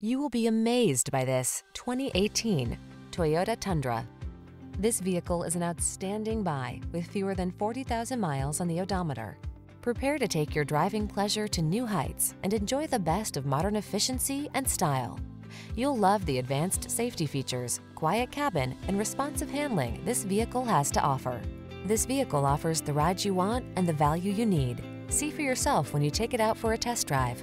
You will be amazed by this 2018 Toyota Tundra. This vehicle is an outstanding buy with fewer than 40,000 miles on the odometer. Prepare to take your driving pleasure to new heights and enjoy the best of modern efficiency and style. You'll love the advanced safety features, quiet cabin, and responsive handling this vehicle has to offer. This vehicle offers the ride you want and the value you need. See for yourself when you take it out for a test drive.